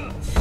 Huh.